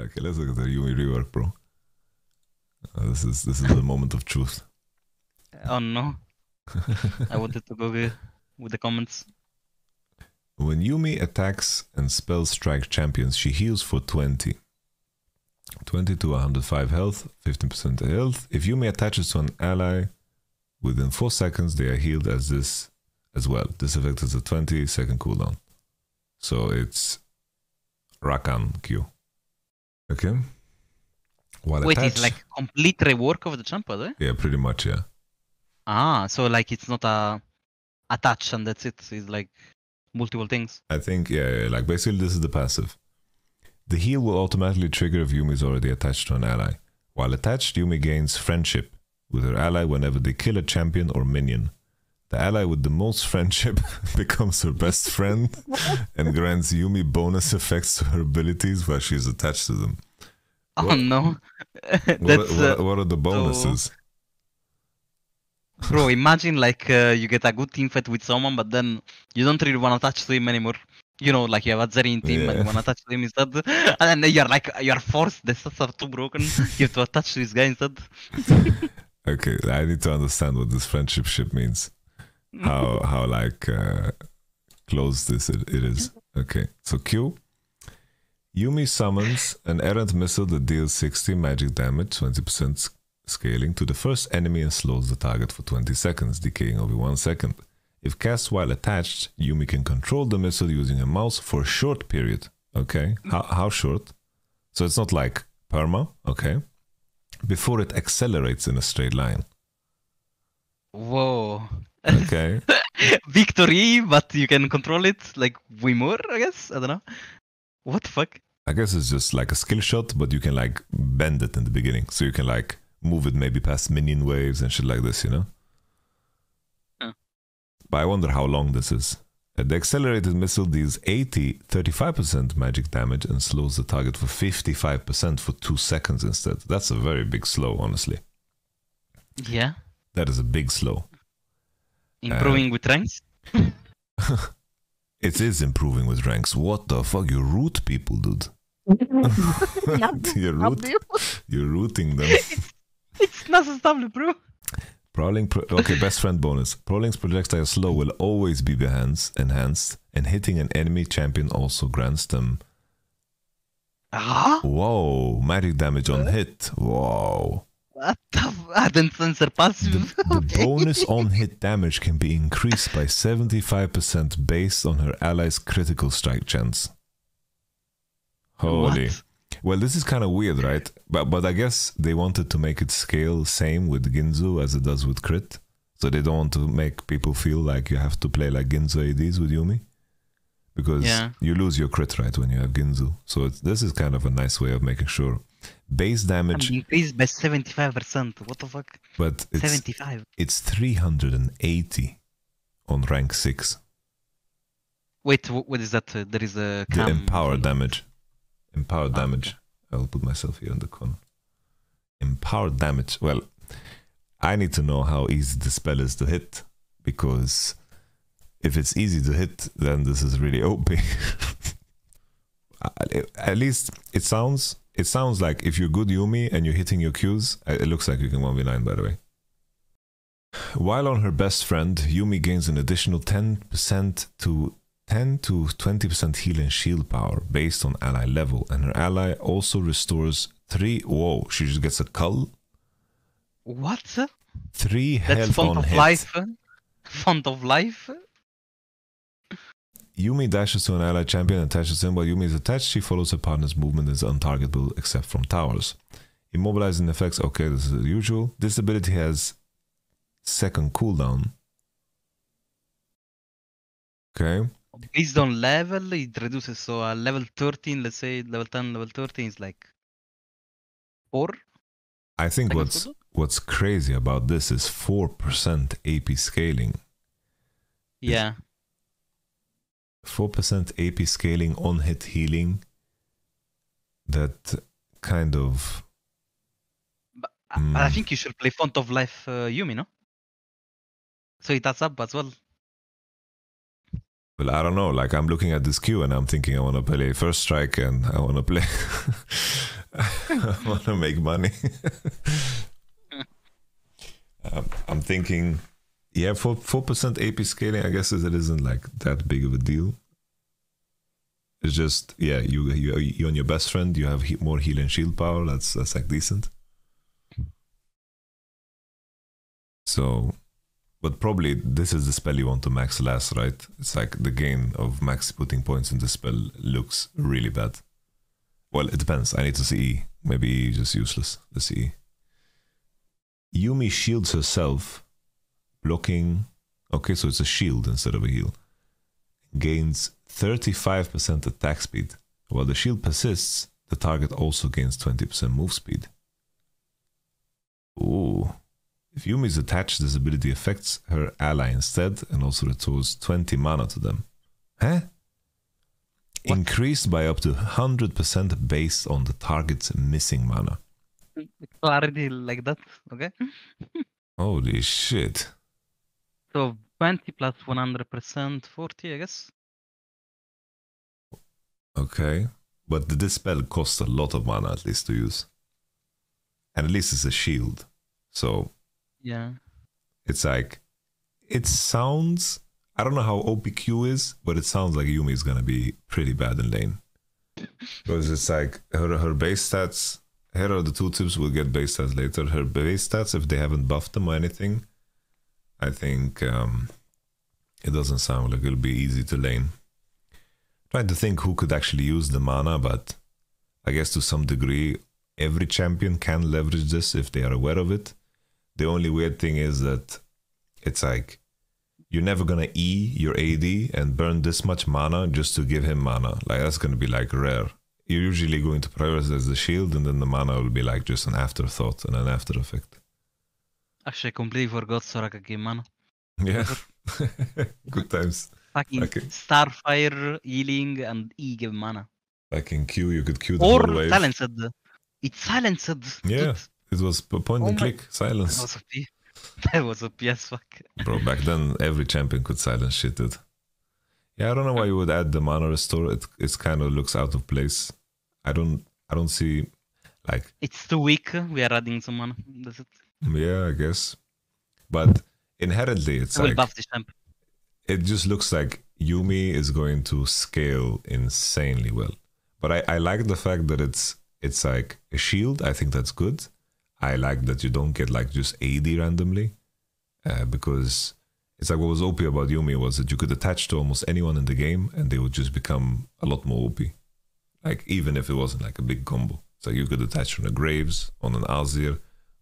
Okay, let's look at the Yuumi rework, bro. Uh, this is this is the moment of truth. Oh no. I wanted to go with the comments. When Yuumi attacks and spell strike champions, she heals for 20. 20 to 105 health, 15% health. If Yuumi attaches to an ally within 4 seconds, they are healed as this as well. This effect is a 20 second cooldown. So it's Rakan Q. Okay. While Wait, attached, it's like complete rework of the champ, by yeah, pretty much, yeah. Ah, so like it's not a attach and that's it. It's like multiple things. I think, yeah, yeah, like basically this is the passive. The heal will automatically trigger if Yuumi is already attached to an ally. While attached, Yuumi gains friendship with her ally whenever they kill a champion or minion. The ally with the most friendship becomes her best friend and grants Yuumi bonus effects to her abilities while she is attached to them. Oh What- no. What, what, uh, what are the bonuses? bro, imagine like uh, you get a good team fight with someone but then you don't really want to touch to him anymore. You know, like you have a Zeri team and you want to touch to him instead. And then you're like, you're forced, the stats are too broken. you have to attach to this guy instead. Okay, I need to understand what this friendship ship means. How how like uh, close this it, it is. Okay, so Q. Yuumi summons an errant missile that deals 60 magic damage, 20% scaling to the first enemy and slows the target for 20 seconds, decaying over one second. If cast while attached, Yuumi can control the missile using a mouse for a short period. Okay, how, how short? So it's not like perma. Okay, before it accelerates in a straight line. Whoa. Okay. Victory, but you can control it like way more, I guess. I don't know. What the fuck? I guess it's just like a skill shot, but you can like bend it in the beginning. So you can like move it maybe past minion waves and shit like this, you know? Huh. But I wonder how long this is. Uh, The accelerated missile deals 80, 35% magic damage and slows the target for 55% for 2 seconds instead. That's a very big slow, honestly. Yeah. That is a big slow. Improving with ranks? It is improving with ranks. What the fuck? You root people, dude. you're, root, you're rooting them. It's necessary, bro. Prowling, pro- okay, best friend bonus. Prowling's projectile slow will always be enhanced, enhanced, and hitting an enemy champion also grants them. Ah? Whoa, magic damage on hit. Whoa. What the then sensor passive. The bonus on hit damage can be increased by 75% based on her ally's critical strike chance. Holy. What? Well, this is kind of weird, right? But but I guess they wanted to make it scale same with Guinsoo as it does with crit. So they don't want to make people feel like you have to play like Guinsoo ADs with Yuumi. Because Yeah. you lose your crit right when you have Guinsoo. So it's, this is kind of a nice way of making sure. Base damage, increased by 75%. What the fuck? but it's 75. it's 380 on rank 6. Wait, what is that? Uh, there is a The empower damage. Empower Ah, damage. I'll put myself here in the corner. Empower damage. Well, I need to know how easy the spell is to hit because if it's easy to hit, then this is really OP. At least it sounds it sounds like if you're good Yuumi and you're hitting your Qs, uh, it looks like you can 1v9 by the way. While on her best friend, Yuumi gains an additional 10% to 10 to 20% heal and shield power based on ally level, and her ally also restores 3. Whoa, she just gets a cull? What? 3 That's health font on of hit. life. Font of life? Yuumi dashes to an ally champion and attaches him. While Yuumi is attached, she follows her partner's movement and is untargetable except from towers. Immobilizing effects, okay, this is usual. This ability has second cooldown. Okay. Based on level, it reduces. So a level 13, let's say level 10, level 13 is like 4. I think what's cooldown? what's crazy about this is 4% AP scaling. Yeah. 4% AP scaling on hit healing that kind of But I- I Mm. think you should play Font of Life uh, Yuumi, no? So it adds up as well. well i don't know like i'm looking at this queue and i'm thinking i want to play first strike and i want to play I want to make money. um, I'm thinking, yeah, for four percent AP scaling, I guess is it isn't like that big of a deal. It's just yeah, you you you and your best friend, you have more heal and shield power. That's that's like decent. So, but probably this is the spell you want to max last, right? It's like the gain of max putting points in the spell looks really bad. Well, it depends. I need to see. Maybe just useless. Let's see. Yuumi shields herself, blocking. Okay, so it's a shield instead of a heal. Gains 35% attack speed. While the shield persists, the target also gains 20% move speed. Ooh. If Yuumi is attached, this ability affects her ally instead and also restores 20 mana to them. Huh? What? Increased by up to 100% based on the target's missing mana. Clarity like that. Okay. Holy shit. So 20 plus 100%, 40, I guess. Okay. But this spell costs a lot of mana at least to use. And at least it's a shield. So Yeah. it's like it sounds I don't know how OPQ is, but it sounds like Yuumi is gonna be pretty bad in lane. Because it's like her her base stats here are the two tips we'll get base stats later. Her base stats, if they haven't buffed them or anything, I think um, it doesn't sound like it'll be easy to lane. Trying to think who could actually use the mana, but I guess to some degree every champion can leverage this if they are aware of it. The only weird thing is that it's like you're never gonna E your AD and burn this much mana just to give him mana. Like that's gonna be like rare. You're usually going to prioritize the shield and then the mana will be like just an afterthought and an after effect. Actually, I completely forgot Soraka game mana. Yeah. Good times. Fucking Okay. Starfire, healing, and E give mana. In Q you could Q the Or whole wave. silenced. It's silenced. Yeah. It was point Oh and click, That silence. was a P. That was a PS fuck. Bro, back then every champion could silence shit, dude. Yeah, I don't know why you would add the mana restore. It it kind of looks out of place. I don't I don't see like It's too weak. We are adding some mana. That's it. Yeah, I guess. But inherently it's I will like buff this champ. it just looks like Yuumi is going to scale insanely well. But I, I like the fact that it's it's like a shield. I think that's good. I like that you don't get like just AD randomly, uh, because it's like what was OP about Yuumi was that you could attach to almost anyone in the game and they would just become a lot more OP. Like even if it wasn't like a big combo, so you could attach on a Graves, on an Azir,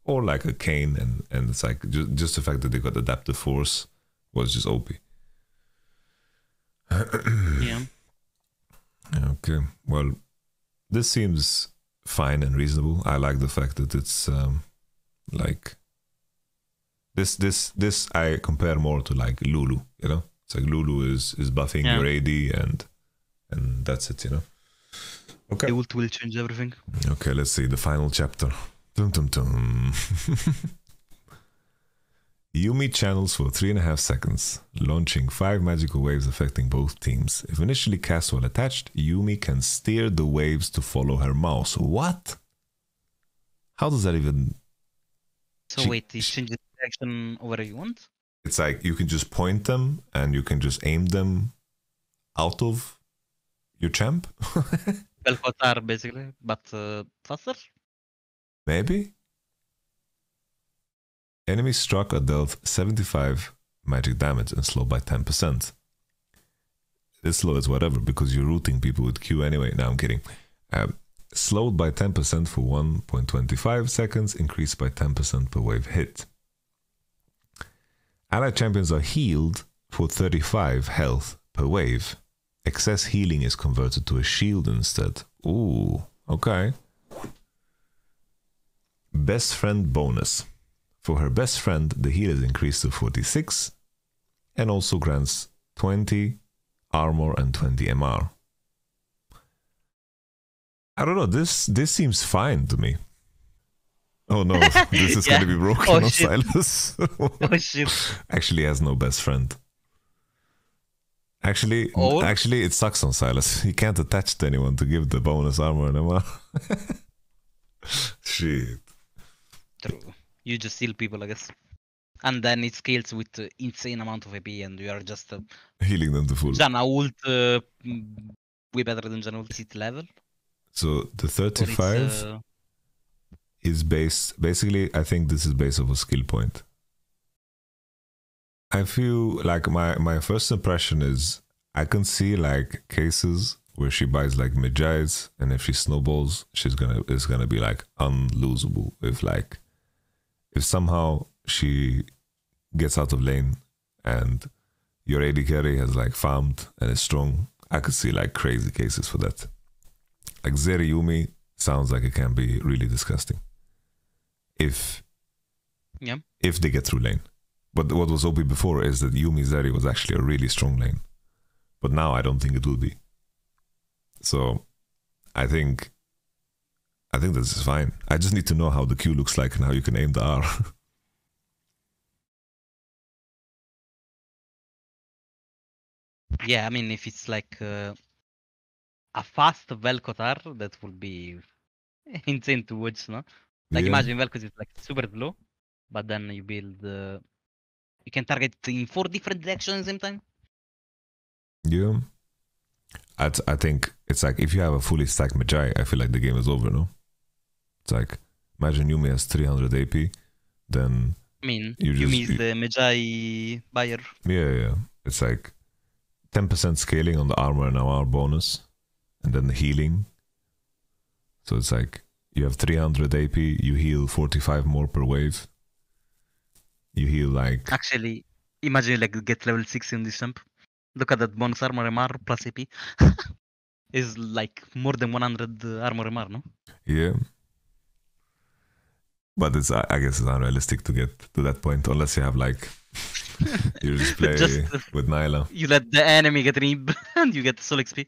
or like a Kayn, and and it's like just just the fact that they got adaptive force was just OP. Yeah. Okay. Well, this seems fine and reasonable. I like the fact that it's um, like this. This. This I compare more to like Lulu. You know, it's like Lulu is is buffing Yeah. your AD and and that's it. You know. Okay. It ult will change everything. Okay. Let's see the final chapter. Dum dum dum. Yuumi channels for three and a half seconds, launching five magical waves affecting both teams. If initially cast while attached, Yuumi can steer the waves to follow her mouse. What? How does that even? So She- wait, it she- the direction where you want? It's like you can just point them and you can just aim them out of your champ? Belkotar basically, but uh, faster? Maybe? Enemies struck are dealt 75 magic damage and slowed by 10%. This slow is whatever because you're rooting people with Q anyway. Now I'm kidding. Um, slowed by 10% for 1.25 seconds, increased by 10% per wave hit. Allied champions are healed for 35 health per wave. Excess healing is converted to a shield instead. Ooh, okay. Best friend bonus. For her best friend, the heal is increased to 46 and also grants 20 armor and 20 MR. I don't know, this this seems fine to me. Oh no, this is Yeah. gonna be broken Oh, on shit. Sylas. Oh shit. actually has no best friend. Actually, Or- oh. actually, it sucks on Sylas. He can't attach to anyone to give the bonus armor and MR. shit. True. You just heal people, I guess. And then it scales with uh, insane amount of AP, and you are just uh, Healing them to full. Janna ult uh, mm, way better than Janna ult level. So the 35 uh, is based basically I think this is based off a skill point. I feel like my my first impression is I can see like cases where she buys like Mejai's and if she snowballs she's gonna it's gonna be like unlosable if like if somehow she gets out of lane and your AD carry has like farmed and is strong, I could see like crazy cases for that. Like Zeri Yuumi sounds like it can be really disgusting. If Yeah. if they get through lane. But what was OP before is that Yuumi Zeri was actually a really strong lane. But now I don't think it will be. So I think I think this is fine. I just need to know how the Q looks like and how you can aim the R. Yeah, I mean, if it's like uh, a fast Velkotar, that would be insane to watch, no? Like Yeah. imagine Vel'Koz is like super slow, but then you build, uh, you can target in four different directions at the same time. Yeah. I, I think it's like if you have a fully stacked Mejai, I feel like the game is over, no? It's like imagine Yuumi has 300 AP, then I mean, You Yuumi just- is the Mejai buyer. yeah, yeah, it's like 10% scaling on the armor and our bonus, and then the healing. So it's like you have 300 AP, you heal 45 more per wave. You heal like Actually, imagine like get level 6 in this jump. Look at that bonus armor MR plus AP. is like more than 100 armor MR, no? Yeah. But it's I guess it's unrealistic to get to that point unless you have like you just play Just- with Nilah. You let the enemy get rib and you get the soul XP.